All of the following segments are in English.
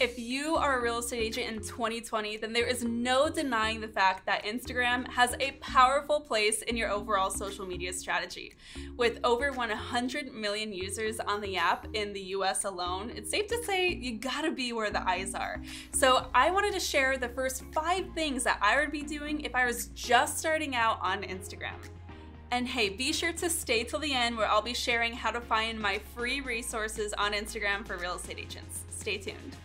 If you are a real estate agent in 2020, then there is no denying the fact that Instagram has a powerful place in your overall social media strategy. With over 100 million users on the app in the US alone, it's safe to say you gotta be where the eyes are. So I wanted to share the first five things that I would be doing if I was just starting out on Instagram. And hey, be sure to stay till the end where I'll be sharing how to find my free resources on Instagram for real estate agents. Stay tuned.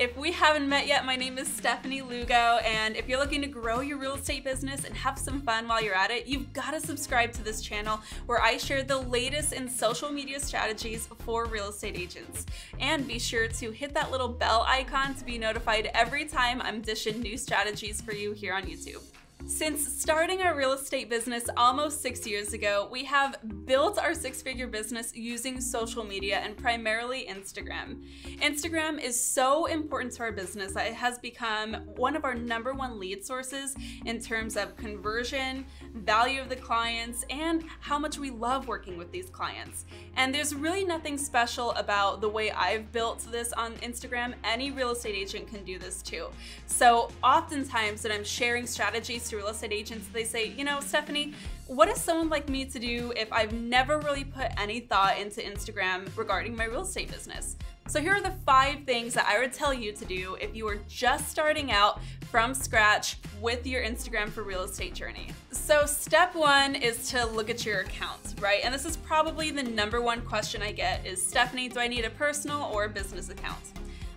If we haven't met yet, my name is Stefanie Lugo, and if you're looking to grow your real estate business and have some fun while you're at it, you've got to subscribe to this channel where I share the latest in social media strategies for real estate agents. And be sure to hit that little bell icon to be notified every time I'm dishing new strategies for you here on YouTube. Since starting our real estate business almost six years ago, we have built our six figure business using social media and primarily Instagram. Instagram is so important to our business that it has become one of our number one lead sources in terms of conversion, value of the clients, and how much we love working with these clients. And there's really nothing special about the way I've built this on Instagram. Any real estate agent can do this too. So oftentimes when I'm sharing strategies to real estate agents, they say, you know, Stefanie, what is someone like me to do if I've never really put any thought into Instagram regarding my real estate business? So here are the five things that I would tell you to do if you are just starting out from scratch with your Instagram for real estate journey. So step one is to look at your account, right? And this is probably the number one question I get is, Stefanie, do I need a personal or a business account?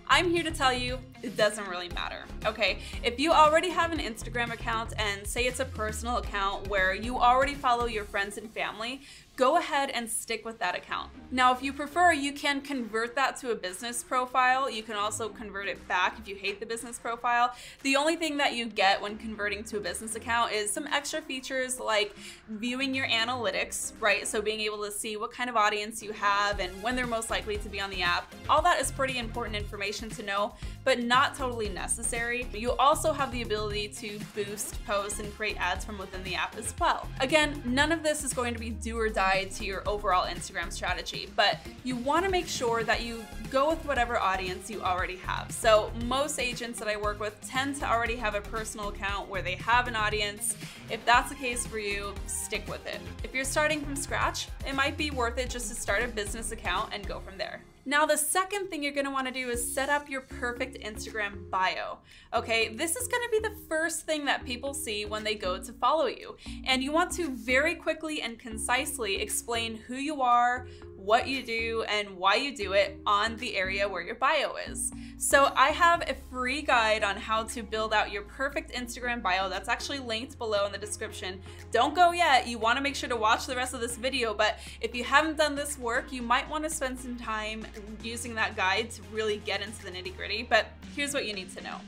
I'm here to tell you it doesn't really matter. Okay, if you already have an Instagram account and say it's a personal account where you already follow your friends and family, go ahead and stick with that account. Now, if you prefer, you can convert that to a business profile. You can also convert it back if you hate the business profile. The only thing that you get when converting to a business account is some extra features like viewing your analytics, right? So being able to see what kind of audience you have and when they're most likely to be on the app. All that is pretty important information to know, but not totally necessary. But you also have the ability to boost posts and create ads from within the app as well. Again, none of this is going to be do or die to your overall Instagram strategy, but you want to make sure that you go with whatever audience you already have. So most agents that I work with tend to already have a personal account where they have an audience. If that's the case for you, stick with it. If you're starting from scratch, it might be worth it just to start a business account and go from there. Now, the second thing you're gonna wanna do is set up your perfect Instagram bio. Okay, this is gonna be the first thing that people see when they go to follow you. And you want to very quickly and concisely explain who you are, what you do, and why you do it on the area where your bio is. So I have a free guide on how to build out your perfect Instagram bio that's actually linked below in the description. Don't go yet, you wanna make sure to watch the rest of this video, but if you haven't done this work, you might wanna spend some time using that guide to really get into the nitty gritty, but here's what you need to know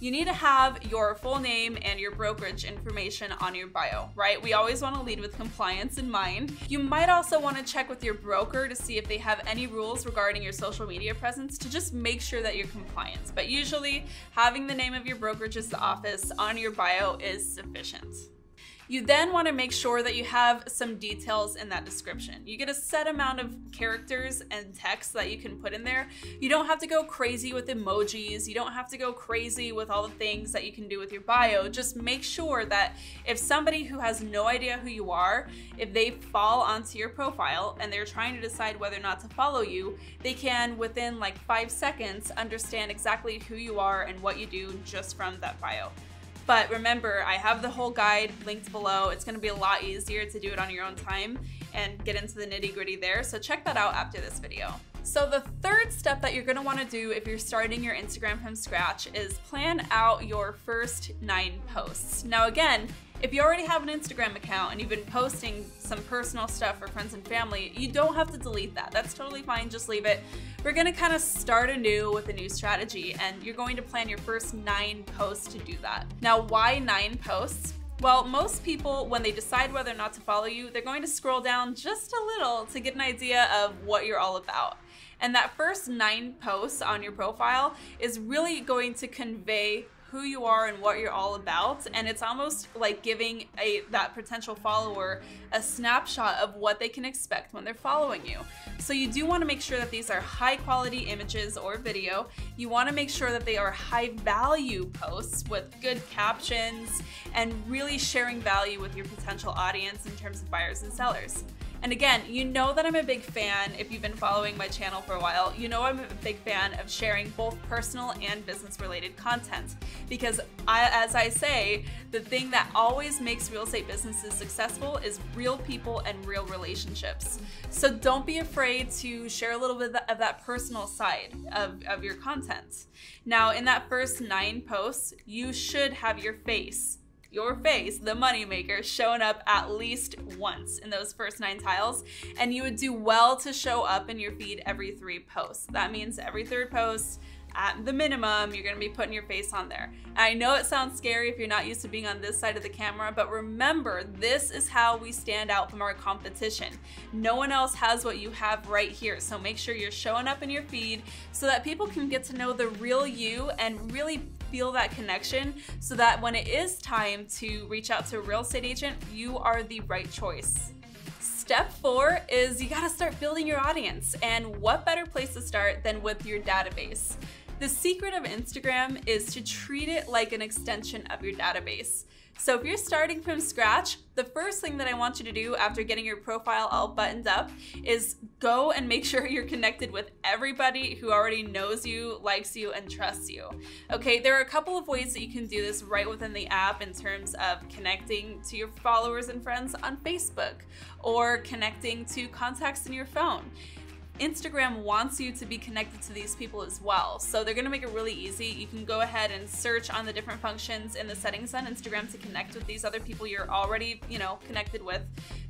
you need to have your full name and your brokerage information on your bio, right? We always want to lead with compliance in mind. You might also want to check with your broker to see if they have any rules regarding your social media presence to just make sure that you're compliant. But usually, having the name of your brokerage's office on your bio is sufficient. You then want to make sure that you have some details in that description. You get a set amount of characters and text that you can put in there. You don't have to go crazy with emojis. You don't have to go crazy with all the things that you can do with your bio. Just make sure that if somebody who has no idea who you are, if they fall onto your profile and they're trying to decide whether or not to follow you, they can within like five seconds understand exactly who you are and what you do just from that bio. But remember, I have the whole guide linked below. It's gonna be a lot easier to do it on your own time and get into the nitty gritty there. So check that out after this video. So the third step that you're gonna wanna do if you're starting your Instagram from scratch is plan out your first nine posts. Now again, if you already have an Instagram account and you've been posting some personal stuff for friends and family, you don't have to delete that. That's totally fine, just leave it. We're gonna kind of start anew with a new strategy and you're going to plan your first nine posts to do that. Now, why nine posts? Well, most people, when they decide whether or not to follow you, they're going to scroll down just a little to get an idea of what you're all about. And that first nine posts on your profile is really going to convey who you are and what you're all about. And it's almost like giving a that potential follower a snapshot of what they can expect when they're following you. So you do want to make sure that these are high quality images or video. You want to make sure that they are high value posts with good captions and really sharing value with your potential audience in terms of buyers and sellers. And again, you know that I'm a big fan, if you've been following my channel for a while, you know I'm a big fan of sharing both personal and business related content. Because I, as I say, the thing that always makes real estate businesses successful is real people and real relationships. So don't be afraid to share a little bit of that personal side of, of your content. Now, in that first nine posts, you should have your face your face, the moneymaker, showing up at least once in those first nine tiles. And you would do well to show up in your feed every three posts. That means every third post, at the minimum, you're gonna be putting your face on there. I know it sounds scary if you're not used to being on this side of the camera, but remember, this is how we stand out from our competition. No one else has what you have right here, so make sure you're showing up in your feed so that people can get to know the real you and really feel that connection so that when it is time to reach out to a real estate agent, you are the right choice. Step four is you gotta start building your audience. And what better place to start than with your database? The secret of Instagram is to treat it like an extension of your database. So if you're starting from scratch, the first thing that I want you to do after getting your profile all buttoned up is go and make sure you're connected with everybody who already knows you, likes you, and trusts you. Okay, there are a couple of ways that you can do this right within the app in terms of connecting to your followers and friends on Facebook or connecting to contacts in your phone. Instagram wants you to be connected to these people as well. So they're gonna make it really easy. You can go ahead and search on the different functions in the settings on Instagram to connect with these other people you're already, you know, connected with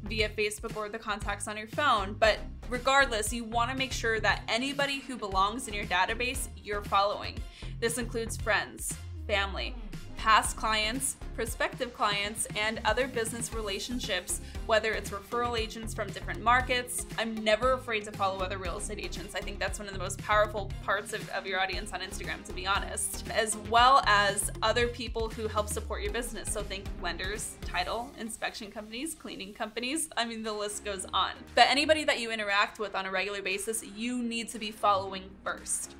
via Facebook or the contacts on your phone. But regardless, you wanna make sure that anybody who belongs in your database, you're following. This includes friends, family, past clients, prospective clients, and other business relationships, whether it's referral agents from different markets. I'm never afraid to follow other real estate agents. I think that's one of the most powerful parts of, of your audience on Instagram, to be honest, as well as other people who help support your business. So think lenders, title, inspection companies, cleaning companies. I mean, the list goes on. But anybody that you interact with on a regular basis, you need to be following first.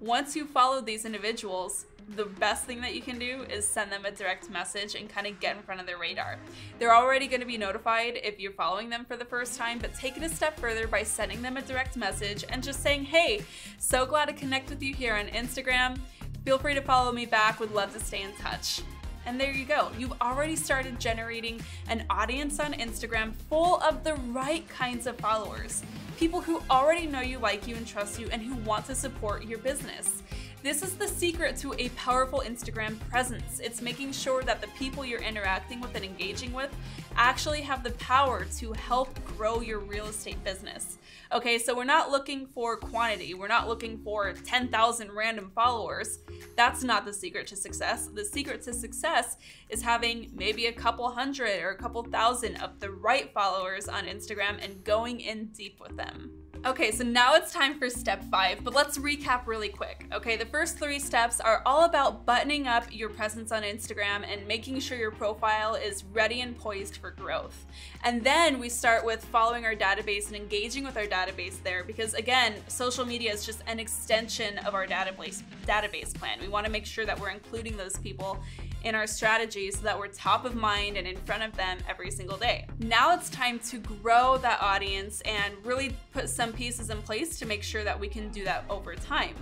Once you follow these individuals, the best thing that you can do is send them a direct message and kind of get in front of their radar. They're already going to be notified if you're following them for the first time, but take it a step further by sending them a direct message and just saying, hey, so glad to connect with you here on Instagram. Feel free to follow me back, would love to stay in touch. And there you go. You've already started generating an audience on Instagram full of the right kinds of followers. People who already know you, like you, and trust you, and who want to support your business. This is the secret to a powerful Instagram presence. It's making sure that the people you're interacting with and engaging with actually have the power to help grow your real estate business. Okay, so we're not looking for quantity. We're not looking for 10,000 random followers. That's not the secret to success. The secret to success is having maybe a couple hundred or a couple thousand of the right followers on Instagram and going in deep with them. Okay, so now it's time for step five, but let's recap really quick. Okay, the first three steps are all about buttoning up your presence on Instagram and making sure your profile is ready and poised for growth. And then we start with following our database and engaging with our database there because again, social media is just an extension of our database database plan. We want to make sure that we're including those people in our strategy so that we're top of mind and in front of them every single day. Now it's time to grow that audience and really put some pieces in place to make sure that we can do that over time.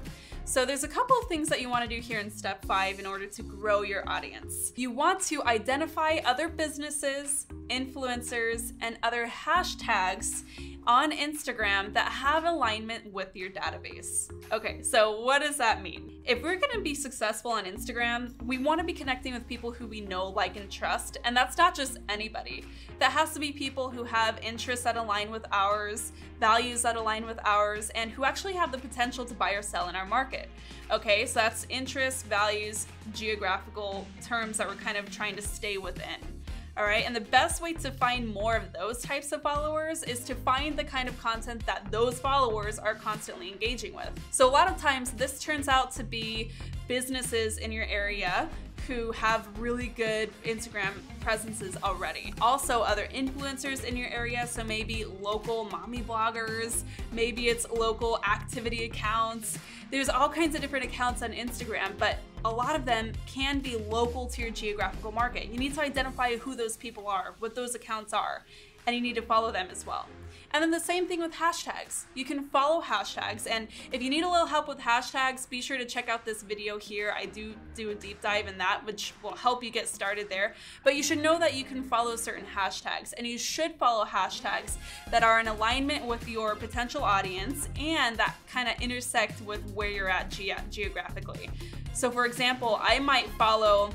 So there's a couple of things that you want to do here in step five in order to grow your audience. You want to identify other businesses, influencers, and other hashtags on Instagram that have alignment with your database. Okay, so what does that mean? If we're gonna be successful on Instagram, we wanna be connecting with people who we know, like, and trust, and that's not just anybody. That has to be people who have interests that align with ours, values that align with ours, and who actually have the potential to buy or sell in our market. Okay, so that's interests, values, geographical terms that we're kind of trying to stay within. All right, and the best way to find more of those types of followers is to find the kind of content that those followers are constantly engaging with. So a lot of times this turns out to be businesses in your area who have really good Instagram presences already. Also, other influencers in your area, so maybe local mommy bloggers, maybe it's local activity accounts. There's all kinds of different accounts on Instagram, but a lot of them can be local to your geographical market. You need to identify who those people are, what those accounts are, and you need to follow them as well. And then the same thing with hashtags. You can follow hashtags, and if you need a little help with hashtags, be sure to check out this video here. I do do a deep dive in that, which will help you get started there. But you should know that you can follow certain hashtags, and you should follow hashtags that are in alignment with your potential audience and that kind of intersect with where you're at ge geographically. So for example, I might follow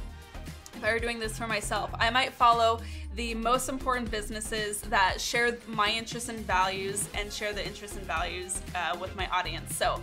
if I were doing this for myself, I might follow the most important businesses that share my interests and values and share the interests and values uh, with my audience. So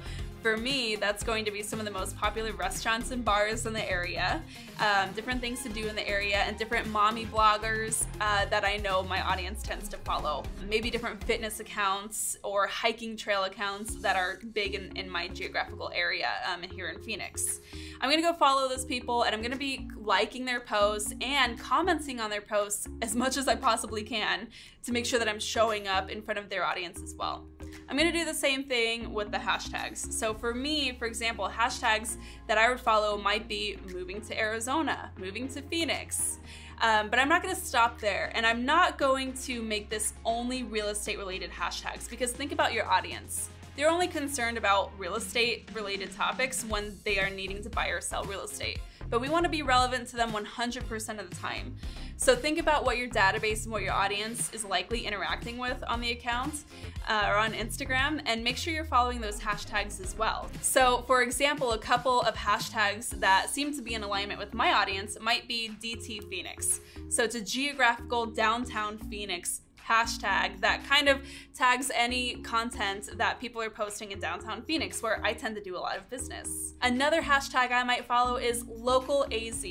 for me, that's going to be some of the most popular restaurants and bars in the area, um, different things to do in the area, and different mommy bloggers uh, that I know my audience tends to follow. Maybe different fitness accounts or hiking trail accounts that are big in, in my geographical area um, here in Phoenix. I'm gonna go follow those people and I'm gonna be liking their posts and commenting on their posts as much as I possibly can to make sure that I'm showing up in front of their audience as well. I'm gonna do the same thing with the hashtags. So for me, for example, hashtags that I would follow might be moving to Arizona, moving to Phoenix. Um, but I'm not gonna stop there and I'm not going to make this only real estate related hashtags because think about your audience. They're only concerned about real estate related topics when they are needing to buy or sell real estate. But we want to be relevant to them 100% of the time. So think about what your database and what your audience is likely interacting with on the account uh, or on Instagram and make sure you're following those hashtags as well. So for example, a couple of hashtags that seem to be in alignment with my audience might be DT Phoenix. So it's a geographical downtown Phoenix hashtag that kind of tags any content that people are posting in downtown Phoenix, where I tend to do a lot of business. Another hashtag I might follow is local AZ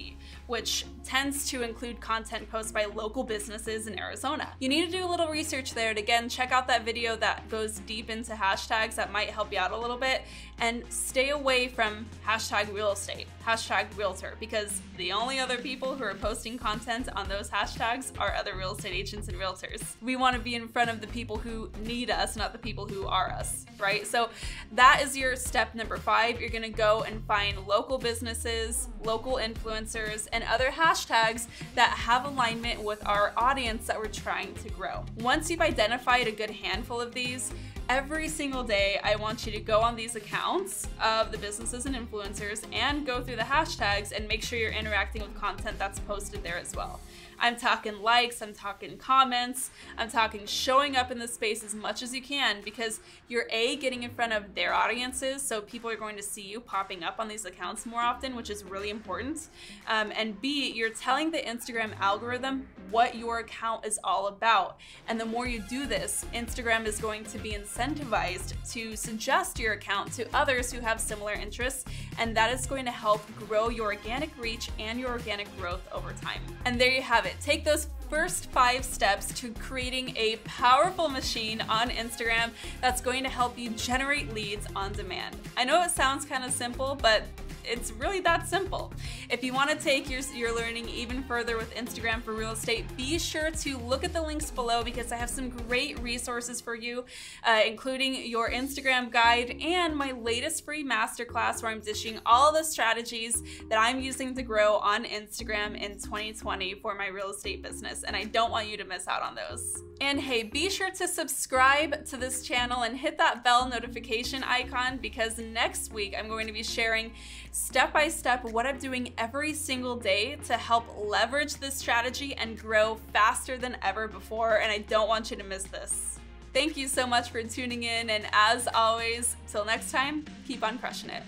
which tends to include content posted by local businesses in Arizona. You need to do a little research there and again, check out that video that goes deep into hashtags that might help you out a little bit and stay away from hashtag real estate, hashtag realtor, because the only other people who are posting content on those hashtags are other real estate agents and realtors. We want to be in front of the people who need us, not the people who are us, right? So that is your step number five. You're to go and find local businesses, local influencers, and other hashtags that have alignment with our audience that we're trying to grow. Once you've identified a good handful of these, every single day I want you to go on these accounts of the businesses and influencers and go through the hashtags and make sure you're interacting with content that's posted there as well. I'm talking likes, I'm talking comments, I'm talking showing up in the space as much as you can because you're A, getting in front of their audiences, so people are going to see you popping up on these accounts more often, which is really important. Um, and B, you're telling the Instagram algorithm what your account is all about. And the more you do this, Instagram is going to be incentivized to suggest your account to others who have similar interests, and that is going to help grow your organic reach and your organic growth over time. And there you have it. Take those first five steps to creating a powerful machine on Instagram that's going to help you generate leads on demand. I know it sounds kind of simple, but it's really that simple. If you want to take your, your learning even further with Instagram for real estate, be sure to look at the links below because I have some great resources for you, uh, including your Instagram guide and my latest free masterclass where I'm dishing all the strategies that I'm using to grow on Instagram in 2020 for my real estate business. And I don't want you to miss out on those. And hey, be sure to subscribe to this channel and hit that bell notification icon because next week I'm going to be sharing step by step what I'm doing every single day to help leverage this strategy and grow faster than ever before. And I don't want you to miss this. Thank you so much for tuning in. And as always, till next time, keep on crushing it.